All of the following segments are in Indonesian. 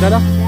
来来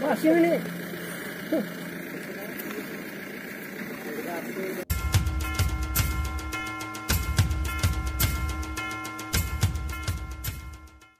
Masih ini.